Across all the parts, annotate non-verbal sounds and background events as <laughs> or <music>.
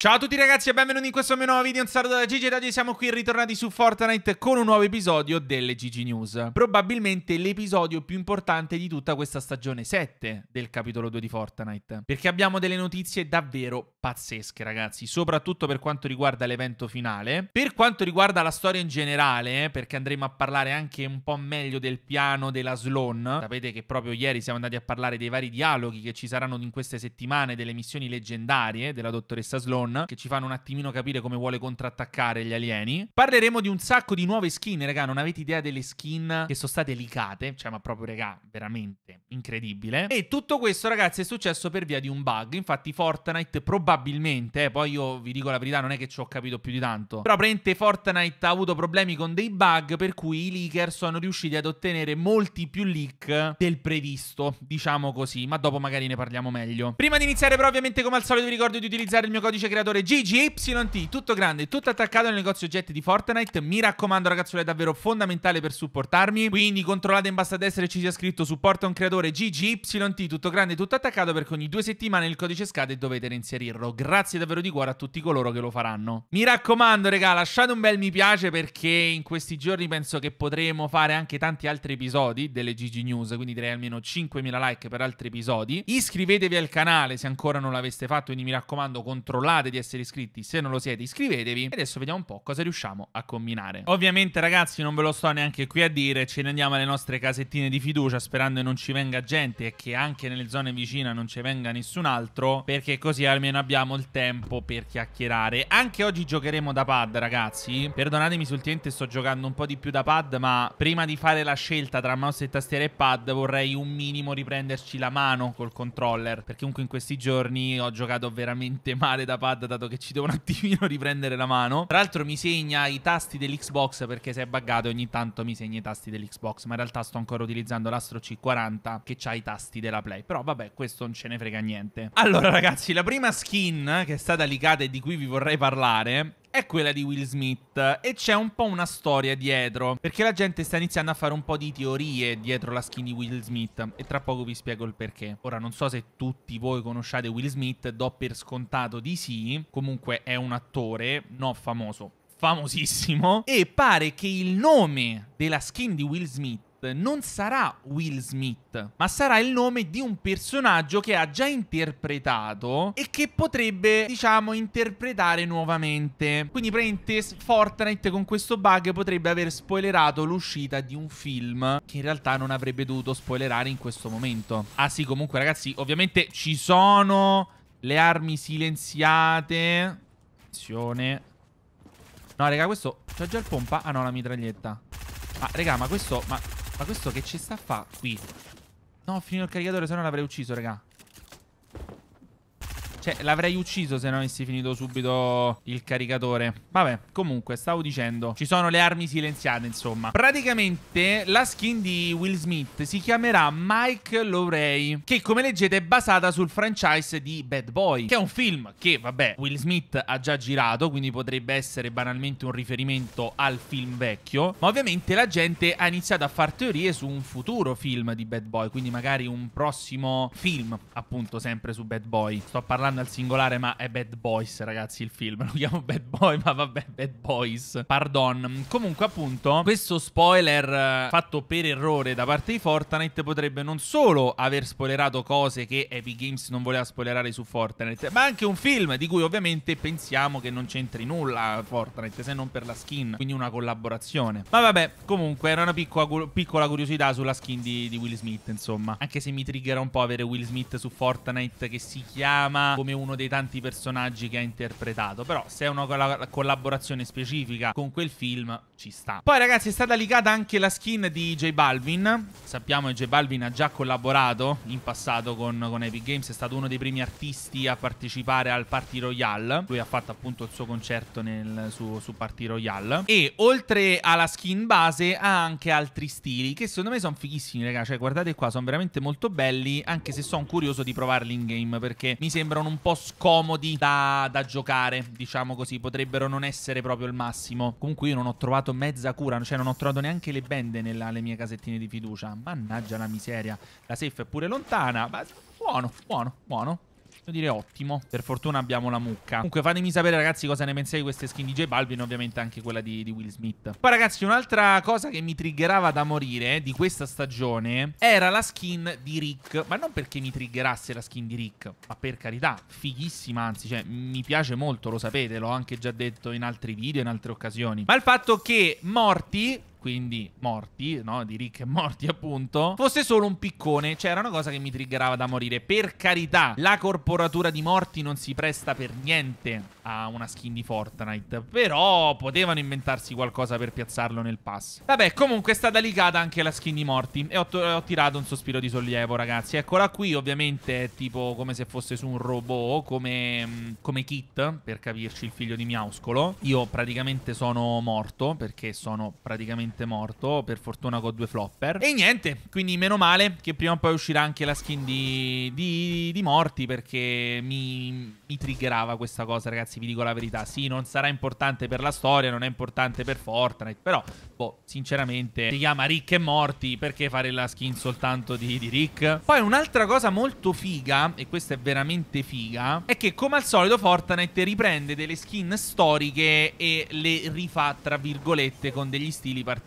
Ciao a tutti ragazzi e benvenuti in questo mio nuovo video, un saluto da Gigi ed oggi siamo qui ritornati su Fortnite con un nuovo episodio delle Gigi News. Probabilmente l'episodio più importante di tutta questa stagione 7 del capitolo 2 di Fortnite. Perché abbiamo delle notizie davvero pazzesche ragazzi, soprattutto per quanto riguarda l'evento finale. Per quanto riguarda la storia in generale, perché andremo a parlare anche un po' meglio del piano della Sloan. Sapete che proprio ieri siamo andati a parlare dei vari dialoghi che ci saranno in queste settimane, delle missioni leggendarie della dottoressa Sloan che ci fanno un attimino capire come vuole contrattaccare gli alieni. Parleremo di un sacco di nuove skin, raga, non avete idea delle skin che sono state leakate, cioè ma proprio raga, veramente incredibile. E tutto questo ragazzi è successo per via di un bug, infatti Fortnite probabilmente, eh, poi io vi dico la verità, non è che ci ho capito più di tanto, però praticamente Fortnite ha avuto problemi con dei bug per cui i leaker sono riusciti ad ottenere molti più leak del previsto, diciamo così, ma dopo magari ne parliamo meglio. Prima di iniziare però ovviamente come al solito vi ricordo di utilizzare il mio codice creativo creatore GGYT, tutto grande, tutto attaccato nel negozio oggetti di Fortnite. Mi raccomando, ragazzuoli, è davvero fondamentale per supportarmi. Quindi controllate in basso a destra e ci sia scritto supporta un creatore GGYT, tutto grande, tutto attaccato, perché ogni due settimane il codice scade e dovete reinserirlo. Grazie davvero di cuore a tutti coloro che lo faranno. Mi raccomando, regà, lasciate un bel mi piace perché in questi giorni penso che potremo fare anche tanti altri episodi delle GG News, quindi direi almeno 5.000 like per altri episodi. Iscrivetevi al canale se ancora non l'aveste fatto, quindi mi raccomando, controllate di essere iscritti. Se non lo siete, iscrivetevi. E adesso vediamo un po' cosa riusciamo a combinare. Ovviamente, ragazzi, non ve lo sto neanche qui a dire. Ce ne andiamo alle nostre casettine di fiducia sperando che non ci venga gente e che anche nelle zone vicine non ci venga nessun altro. Perché così almeno abbiamo il tempo per chiacchierare. Anche oggi giocheremo da pad, ragazzi. Perdonatemi se ultimamente sto giocando un po' di più da pad, ma prima di fare la scelta tra mouse e tastiera e pad vorrei un minimo riprenderci la mano col controller. Perché comunque in questi giorni ho giocato veramente <laughs> male da pad dato che ci devo un attimino <laughs> riprendere la mano. Tra l'altro mi segna i tasti dell'Xbox perché se è buggato ogni tanto mi segna i tasti dell'Xbox, ma in realtà sto ancora utilizzando l'Astro C40 che ha i tasti della Play. Però vabbè, questo non ce ne frega niente. Allora ragazzi, la prima skin che è stata leakata e di cui vi vorrei parlare è quella di Will Smith e c'è un po' una storia dietro perché la gente sta iniziando a fare un po' di teorie dietro la skin di Will Smith e tra poco vi spiego il perché. Ora non so se tutti voi conosciate Will Smith, do per scontato di sì, comunque è un attore non famoso, famosissimo e pare che il nome della skin di Will Smith non sarà Will Smith, ma sarà il nome di un personaggio che ha già interpretato e che potrebbe, diciamo, interpretare nuovamente. Quindi, praticamente, Fortnite con questo bug potrebbe aver spoilerato l'uscita di un film che in realtà non avrebbe dovuto spoilerare in questo momento. Ah sì, comunque, ragazzi, ovviamente ci sono le armi silenziate. Attenzione. No, raga, questo... C'è già il pompa? Ah no, la mitraglietta. Ma, raga, ma questo... Ma ma questo che ci sta a fa qui? No, ho finito il caricatore, se no l'avrei ucciso, raga. Cioè, l'avrei ucciso se non avessi finito subito il caricatore. Vabbè, comunque, stavo dicendo. Ci sono le armi silenziate, insomma. Praticamente, la skin di Will Smith si chiamerà Mike Lowray. Che, come leggete, è basata sul franchise di Bad Boy. Che è un film che, vabbè, Will Smith ha già girato. Quindi potrebbe essere banalmente un riferimento al film vecchio. Ma ovviamente la gente ha iniziato a fare teorie su un futuro film di Bad Boy. Quindi magari un prossimo film, appunto, sempre su Bad Boy. Sto parlando al singolare, ma è Bad Boys, ragazzi, il film. <laughs> Lo chiamo Bad Boy, ma vabbè, Bad Boys. Pardon. Comunque, appunto, questo spoiler eh, fatto per errore da parte di Fortnite potrebbe non solo aver spoilerato cose che Epic Games non voleva spoilerare su Fortnite, ma anche un film di cui ovviamente pensiamo che non c'entri nulla Fortnite, se non per la skin, quindi una collaborazione. Ma vabbè, comunque era una piccola, piccola curiosità sulla skin di, di Will Smith, insomma. Anche se mi triggera un po' avere Will Smith su Fortnite che si chiama come uno dei tanti personaggi che ha interpretato. Però se è una collaborazione specifica con quel film, ci sta. Poi ragazzi è stata leakata anche la skin di J Balvin. Sappiamo che J Balvin ha già collaborato in passato con, con Epic Games. È stato uno dei primi artisti a partecipare al Party Royale. Lui ha fatto appunto il suo concerto nel, su, su Party Royale. E oltre alla skin base ha anche altri stili che secondo me sono fighissimi, raga. Cioè guardate qua, sono veramente molto belli. Anche se sono curioso di provarli in game perché mi sembrano un po' scomodi da, da, giocare, diciamo così. Potrebbero non essere proprio il massimo. Comunque io non ho trovato mezza cura, cioè non ho trovato neanche le bende nelle mie casettine di fiducia. Mannaggia la miseria. La safe è pure lontana, ma buono, buono, buono. Devo dire ottimo. Per fortuna abbiamo la mucca. Comunque fatemi sapere ragazzi cosa ne pensate di queste skin di J Balvin, ovviamente anche quella di, di Will Smith. Poi ragazzi un'altra cosa che mi triggerava da morire di questa stagione era la skin di Rick. Ma non perché mi triggerasse la skin di Rick, ma per carità, fighissima anzi, cioè mi piace molto, lo sapete, l'ho anche già detto in altri video, in altre occasioni. Ma il fatto che Morty quindi morti, no? Di Rick e morti appunto, fosse solo un piccone. Cioè era una cosa che mi triggerava da morire. Per carità, la corporatura di morti non si presta per niente a una skin di Fortnite. Però potevano inventarsi qualcosa per piazzarlo nel pass. Vabbè, comunque è stata ligata anche la skin di morti. E ho, ho tirato un sospiro di sollievo, ragazzi. Eccola qui, ovviamente è tipo come se fosse su un robot, come, mm, come Kit, per capirci, il figlio di Miauscolo. Io praticamente sono morto, perché sono praticamente morto, per fortuna con due flopper. E niente, quindi meno male che prima o poi uscirà anche la skin di, di, di morti, perché mi, mi triggerava questa cosa, ragazzi, vi dico la verità. Sì, non sarà importante per la storia, non è importante per Fortnite, però, boh, sinceramente, si chiama Rick e Morti, perché fare la skin soltanto di, di Rick? Poi un'altra cosa molto figa, e questa è veramente figa, è che come al solito Fortnite riprende delle skin storiche e le rifà, tra virgolette, con degli stili particolari.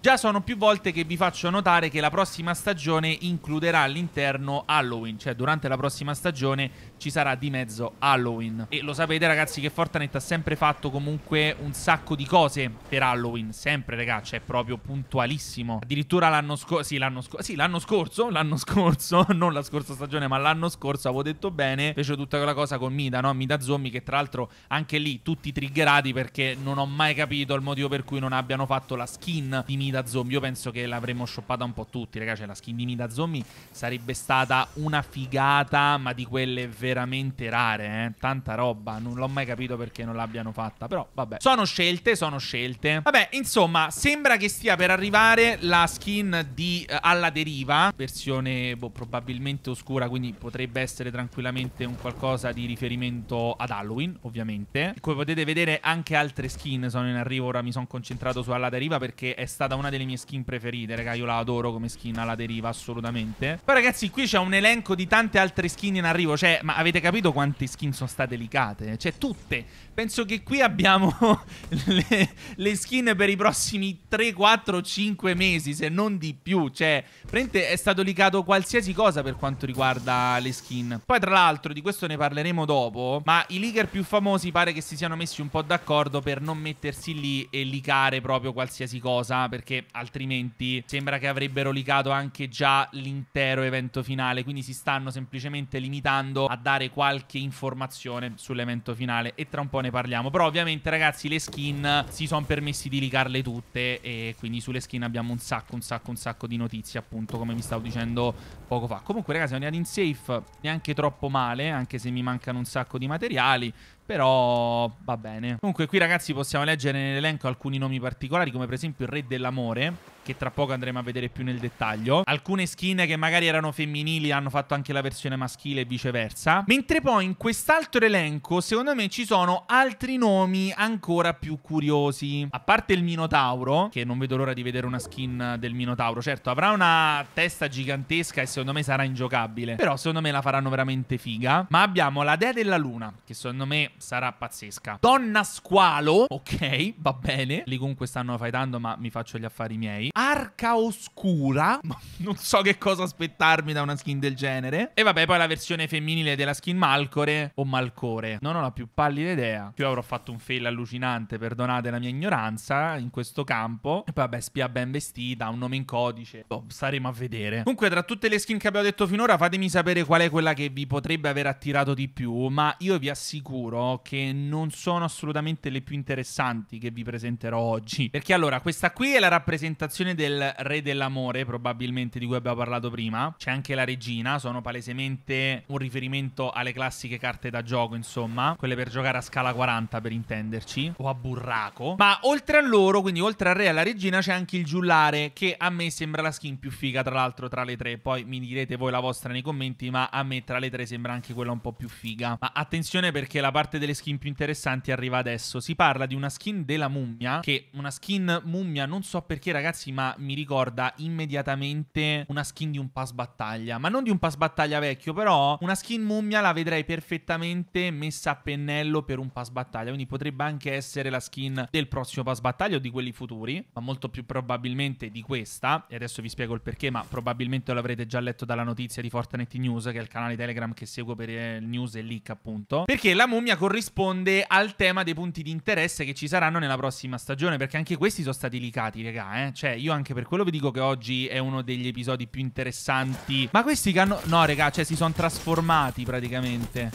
Già sono più volte che vi faccio notare che la prossima stagione includerà all'interno Halloween, cioè durante la prossima stagione ci sarà di mezzo Halloween. E lo sapete ragazzi che Fortnite ha sempre fatto comunque un sacco di cose per Halloween, sempre ragazzi, è proprio puntualissimo. Addirittura l'anno scorso, sì l'anno scorso, sì l'anno scorso, l'anno scorso, <laughs> non la scorsa stagione ma l'anno scorso avevo detto bene, fece tutta quella cosa con Mida, no? Mida Zombie che tra l'altro anche lì tutti triggerati perché non ho mai capito il motivo per cui non abbiano fatto la skin di Mida Zombie. Io penso che l'avremmo shoppata un po' tutti ragazzi, cioè la skin di Mida Zombie sarebbe stata una figata ma di quelle veramente rare, eh? Tanta roba, non l'ho mai capito perché non l'abbiano fatta, però vabbè. Sono scelte, sono scelte. Vabbè, insomma, sembra che stia per arrivare la skin di uh, Alla Deriva, versione boh, probabilmente oscura, quindi potrebbe essere tranquillamente un qualcosa di riferimento ad Halloween, ovviamente. Come potete vedere anche altre skin sono in arrivo, ora mi sono concentrato su Alla Deriva perché è stata una delle mie skin preferite, raga, io la adoro come skin Alla Deriva, assolutamente. Poi ragazzi, qui c'è un elenco di tante altre skin in arrivo, cioè, ma avete capito quante skin sono state leakate? Cioè, tutte. Penso che qui abbiamo <laughs> le, le, skin per i prossimi 3, 4, 5 mesi, se non di più. Cioè, praticamente è stato leakato qualsiasi cosa per quanto riguarda le skin. Poi, tra l'altro, di questo ne parleremo dopo, ma i leaker più famosi pare che si siano messi un po' d'accordo per non mettersi lì e leakare proprio qualsiasi cosa, perché altrimenti sembra che avrebbero leakato anche già l'intero evento finale, quindi si stanno semplicemente limitando a dare qualche informazione sull'evento finale e tra un po' ne parliamo. Però ovviamente ragazzi le skin si sono permessi di ligarle tutte e quindi sulle skin abbiamo un sacco, un sacco, un sacco di notizie appunto come vi stavo dicendo poco fa. Comunque ragazzi andati in safe neanche troppo male anche se mi mancano un sacco di materiali. Però va bene. Comunque qui ragazzi possiamo leggere nell'elenco alcuni nomi particolari come per esempio il Re dell'Amore che tra poco andremo a vedere più nel dettaglio. Alcune skin che magari erano femminili hanno fatto anche la versione maschile e viceversa. Mentre poi in quest'altro elenco secondo me ci sono altri nomi ancora più curiosi. A parte il Minotauro, che non vedo l'ora di vedere una skin del Minotauro. Certo, avrà una testa gigantesca e secondo me sarà ingiocabile. Però secondo me la faranno veramente figa. Ma abbiamo la Dea della Luna, che secondo me sarà pazzesca. Donna Squalo, ok, va bene. Lì comunque stanno fightando, ma mi faccio gli affari miei. Arca Oscura, <laughs> non so che cosa aspettarmi da una skin del genere. E vabbè, poi la versione femminile della skin Malcore o Malcore. Non ho la più pallida idea. Più avrò fatto un fail allucinante, perdonate la mia ignoranza in questo campo. E poi vabbè, spia ben vestita, un nome in codice. Boh, staremo a vedere. Comunque, tra tutte le skin che abbiamo detto finora, fatemi sapere qual è quella che vi potrebbe aver attirato di più. Ma io vi assicuro che non sono assolutamente le più interessanti che vi presenterò oggi. Perché allora, questa qui è la rappresentazione del re dell'amore, probabilmente di cui abbiamo parlato prima. C'è anche la regina, sono palesemente un riferimento alle classiche carte da gioco, insomma, quelle per giocare a scala 40 per intenderci, o a burraco. Ma oltre a loro, quindi oltre al re e alla regina, c'è anche il giullare, che a me sembra la skin più figa, tra l'altro, tra le tre. Poi mi direte voi la vostra nei commenti, ma a me tra le tre sembra anche quella un po' più figa. Ma attenzione perché la parte delle skin più interessanti arriva adesso. Si parla di una skin della mummia, che una skin mummia non so perché ragazzi ma mi ricorda immediatamente una skin di un pass battaglia. Ma non di un pass battaglia vecchio, però una skin mummia la vedrei perfettamente messa a pennello per un pass battaglia. Quindi potrebbe anche essere la skin del prossimo pass battaglia o di quelli futuri, ma molto più probabilmente di questa. E adesso vi spiego il perché, ma probabilmente l'avrete già letto dalla notizia di Fortnite News, che è il canale Telegram che seguo per il news e leak, appunto. Perché la mummia corrisponde al tema dei punti di interesse che ci saranno nella prossima stagione, perché anche questi sono stati leakati, raga, eh. Cioè, io anche per quello vi dico che oggi è uno degli episodi più interessanti. Ma questi che hanno... No, raga, cioè si sono trasformati praticamente.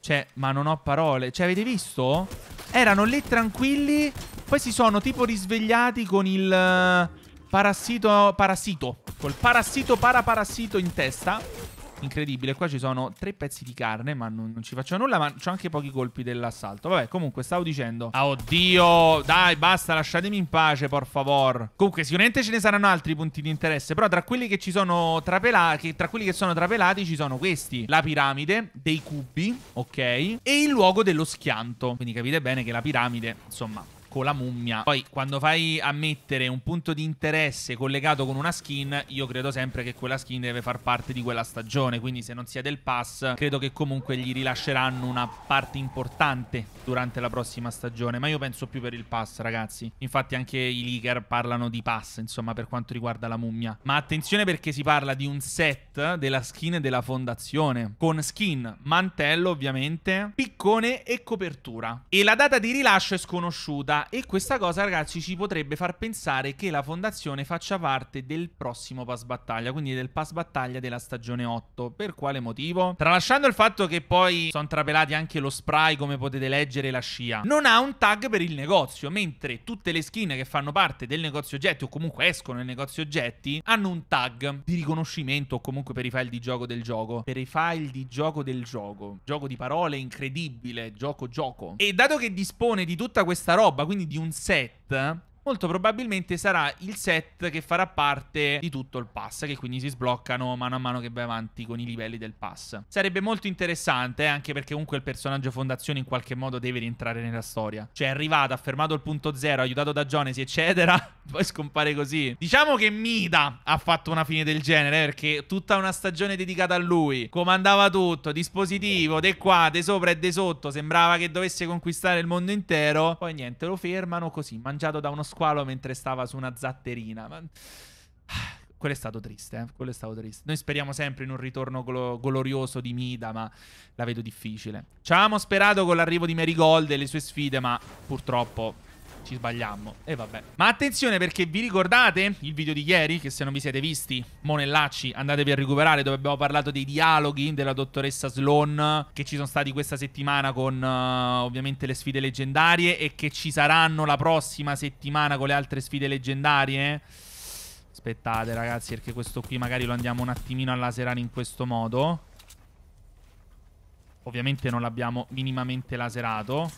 Cioè, ma non ho parole. Cioè, avete visto? Erano lì tranquilli, poi si sono tipo risvegliati con il... Uh, parassito... Parassito. Col parassito paraparassito in testa. Incredibile, qua ci sono tre pezzi di carne, ma non, non ci faccio nulla, ma c'ho anche pochi colpi dell'assalto. Vabbè, comunque, stavo dicendo... Ah, oddio! Dai, basta, lasciatemi in pace, por favor. Comunque, sicuramente ce ne saranno altri punti di interesse, però tra quelli che ci sono trapelati, tra quelli che sono trapelati ci sono questi. La piramide, dei cubi, ok? E il luogo dello schianto. Quindi capite bene che la piramide, insomma con la mummia. Poi quando fai a mettere un punto di interesse collegato con una skin, io credo sempre che quella skin deve far parte di quella stagione, quindi se non sia del pass, credo che comunque gli rilasceranno una parte importante durante la prossima stagione, ma io penso più per il pass, ragazzi. Infatti anche i leaker parlano di pass, insomma, per quanto riguarda la mummia. Ma attenzione perché si parla di un set della skin della fondazione, con skin, mantello ovviamente, piccone e copertura. E la data di rilascio è sconosciuta e questa cosa ragazzi ci potrebbe far pensare che la fondazione faccia parte del prossimo pass battaglia, quindi del pass battaglia della stagione 8. Per quale motivo? Tralasciando il fatto che poi sono trapelati anche lo spray come potete leggere la scia, non ha un tag per il negozio, mentre tutte le skin che fanno parte del negozio oggetti o comunque escono nel negozio oggetti hanno un tag di riconoscimento o comunque per i file di gioco del gioco. Per i file di gioco del gioco. Gioco di parole incredibile, gioco gioco. E dato che dispone di tutta questa roba, quindi di un set molto probabilmente sarà il set che farà parte di tutto il pass, che quindi si sbloccano mano a mano che vai avanti con i livelli del pass. Sarebbe molto interessante, eh, anche perché comunque il personaggio fondazione in qualche modo deve rientrare nella storia. Cioè è arrivato, ha fermato il punto zero, aiutato da Jonesi, eccetera, <laughs> poi scompare così. Diciamo che Mida ha fatto una fine del genere, eh, perché tutta una stagione dedicata a lui, comandava tutto, dispositivo, de qua, de sopra e de sotto, sembrava che dovesse conquistare il mondo intero, poi niente, lo fermano così, mangiato da uno squadro squalo mentre stava su una zatterina. Ma... Quello è stato triste, eh? Quello è stato triste. Noi speriamo sempre in un ritorno glo- glorioso di Mida, ma la vedo difficile. Ci avevamo sperato con l'arrivo di Marigold e le sue sfide, ma purtroppo ci sbagliamo. E vabbè. Ma attenzione perché vi ricordate il video di ieri? Che se non vi siete visti, Monellacci, andatevi a recuperare dove abbiamo parlato dei dialoghi della dottoressa Sloan che ci sono stati questa settimana con uh, ovviamente le sfide leggendarie e che ci saranno la prossima settimana con le altre sfide leggendarie. Aspettate ragazzi perché questo qui magari lo andiamo un attimino a laserare in questo modo. Ovviamente non l'abbiamo minimamente laserato.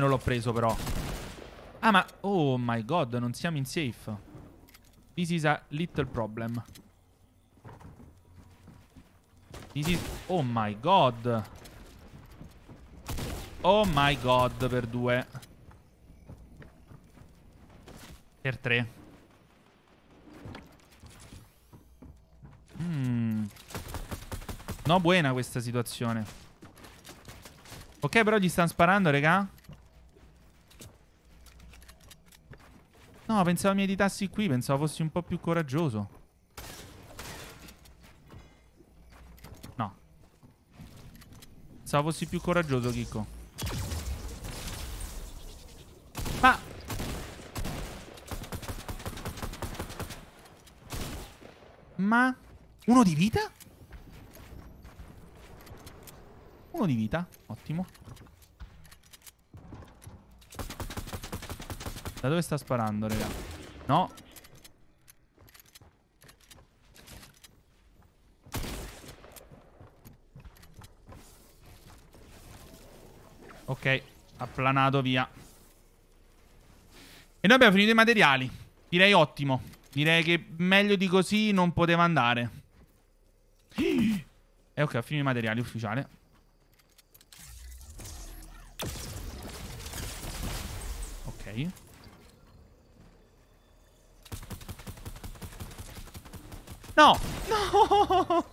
Non l'ho preso però? Ah ma... Oh my god, non siamo in safe. This is a little problem. This is... Oh my god. Oh my god per due. Per tre. Mm. No buona questa situazione. Ok però gli stanno sparando, raga. No, pensavo mi editassi qui, pensavo fossi un po' più coraggioso. No. Pensavo fossi più coraggioso, Chicco. Ma... Ma... Uno di vita? Uno di vita, ottimo. Da dove sta sparando, raga? No. Ok, applanato via. E noi abbiamo finito i materiali. Direi ottimo. Direi che meglio di così non poteva andare. E <gasps> eh, ok, ho finito i materiali, ufficiale. Ok. No! No!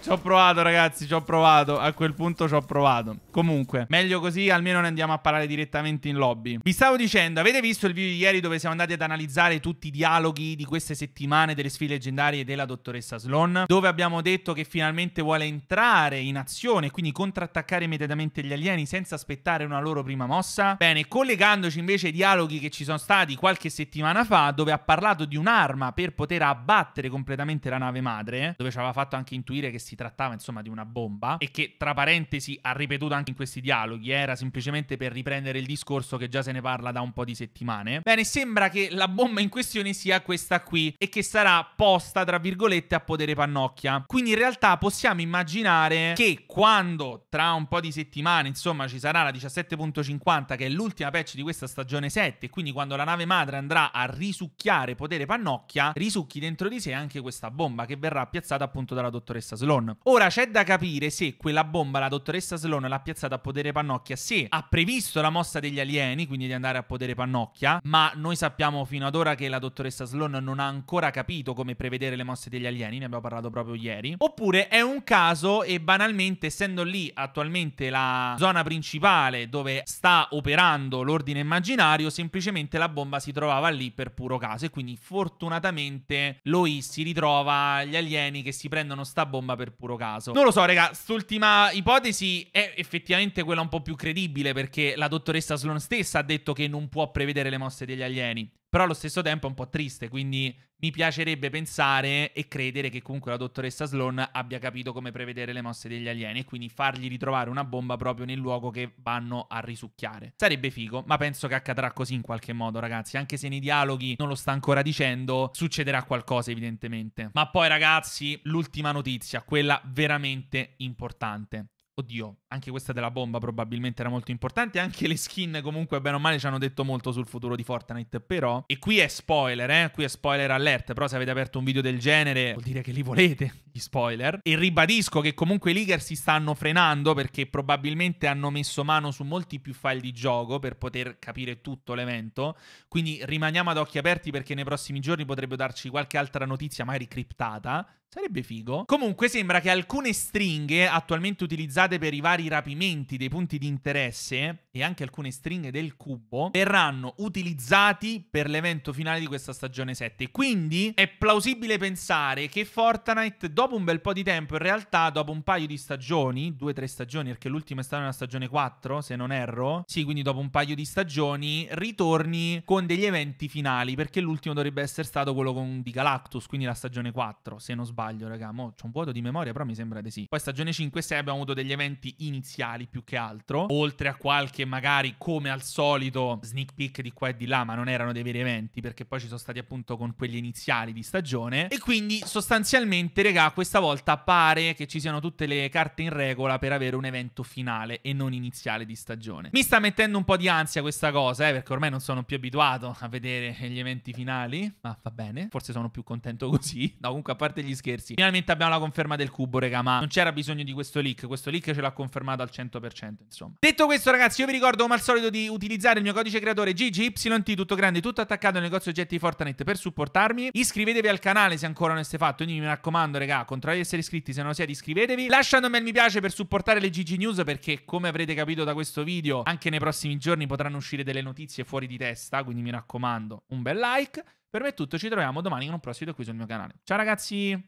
Ci ho provato, ragazzi, ci ho provato. A quel punto ci ho provato. Comunque, meglio così, almeno ne andiamo a parlare direttamente in lobby. Vi stavo dicendo, avete visto il video di ieri dove siamo andati ad analizzare tutti i dialoghi di queste settimane delle sfide leggendarie della dottoressa Sloan? Dove abbiamo detto che finalmente vuole entrare in azione, quindi contrattaccare immediatamente gli alieni senza aspettare una loro prima mossa? Bene, collegandoci invece ai dialoghi che ci sono stati qualche settimana fa, dove ha parlato di un'arma per poter abbattere completamente la nave madre, dove ci aveva fatto anche in intuire che si trattava insomma di una bomba e che tra parentesi ha ripetuto anche in questi dialoghi, era semplicemente per riprendere il discorso che già se ne parla da un po' di settimane. Bene, sembra che la bomba in questione sia questa qui e che sarà posta tra virgolette a potere pannocchia. Quindi in realtà possiamo immaginare che quando tra un po' di settimane insomma ci sarà la 17.50 che è l'ultima patch di questa stagione 7 quindi quando la nave madre andrà a risucchiare potere pannocchia risucchi dentro di sé anche questa bomba che verrà piazzata appunto dalla dottoressa dottoressa Sloan. Ora c'è da capire se quella bomba la dottoressa Sloan l'ha piazzata a potere Pannocchia, se ha previsto la mossa degli alieni, quindi di andare a potere Pannocchia, ma noi sappiamo fino ad ora che la dottoressa Sloan non ha ancora capito come prevedere le mosse degli alieni, ne abbiamo parlato proprio ieri. Oppure è un caso e banalmente essendo lì attualmente la zona principale dove sta operando l'ordine immaginario, semplicemente la bomba si trovava lì per puro caso e quindi fortunatamente Lois si ritrova gli alieni che si prendono sta bomba per puro caso. Non lo so, raga, quest'ultima ipotesi è effettivamente quella un po' più credibile perché la dottoressa Sloan stessa ha detto che non può prevedere le mosse degli alieni. Però allo stesso tempo è un po' triste, quindi mi piacerebbe pensare e credere che comunque la dottoressa Sloan abbia capito come prevedere le mosse degli alieni e quindi fargli ritrovare una bomba proprio nel luogo che vanno a risucchiare. Sarebbe figo, ma penso che accadrà così in qualche modo, ragazzi. Anche se nei dialoghi non lo sta ancora dicendo, succederà qualcosa evidentemente. Ma poi, ragazzi, l'ultima notizia, quella veramente importante. Oddio, anche questa della bomba probabilmente era molto importante. Anche le skin, comunque, bene o male, ci hanno detto molto sul futuro di Fortnite. Però, e qui è spoiler, eh? Qui è spoiler alert. Però, se avete aperto un video del genere, vuol dire che li volete, gli spoiler. E ribadisco che comunque i leaker si stanno frenando perché probabilmente hanno messo mano su molti più file di gioco per poter capire tutto l'evento. Quindi rimaniamo ad occhi aperti perché nei prossimi giorni potrebbe darci qualche altra notizia, magari criptata. Sarebbe figo. Comunque sembra che alcune stringhe attualmente utilizzate per i vari rapimenti dei punti di interesse e anche alcune stringhe del cubo verranno utilizzati per l'evento finale di questa stagione 7. Quindi è plausibile pensare che Fortnite dopo un bel po' di tempo, in realtà dopo un paio di stagioni, due o tre stagioni, perché l'ultima è stata una stagione 4 se non erro, sì quindi dopo un paio di stagioni ritorni con degli eventi finali perché l'ultimo dovrebbe essere stato quello con di Galactus, quindi la stagione 4 se non sbaglio sbaglio, raga. Mo c'ho un vuoto di memoria, però mi sembra di sì. Poi stagione 5 e 6 abbiamo avuto degli eventi iniziali più che altro. Oltre a qualche, magari, come al solito, sneak peek di qua e di là, ma non erano dei veri eventi, perché poi ci sono stati appunto con quelli iniziali di stagione. E quindi sostanzialmente, raga, questa volta pare che ci siano tutte le carte in regola per avere un evento finale e non iniziale di stagione. Mi sta mettendo un po' di ansia questa cosa, eh, perché ormai non sono più abituato a vedere gli eventi finali. Ma va bene, forse sono più contento così. No, comunque a parte gli scherzi. Finalmente abbiamo la conferma del cubo, raga, ma non c'era bisogno di questo leak. Questo leak ce l'ha confermato al 100%, insomma. Detto questo, ragazzi, io ricordo come al solito di utilizzare il mio codice creatore GGYT, tutto grande, tutto attaccato al negozio oggetti di Fortnite per supportarmi. Iscrivetevi al canale se ancora non siete fatto, quindi mi raccomando, raga, controllate di essere iscritti, se non siete iscrivetevi. Lasciandomi il mi piace per supportare le GG News perché, come avrete capito da questo video, anche nei prossimi giorni potranno uscire delle notizie fuori di testa, quindi mi raccomando, un bel like. Per me è tutto, ci troviamo domani con un prossimo video qui sul mio canale. Ciao ragazzi!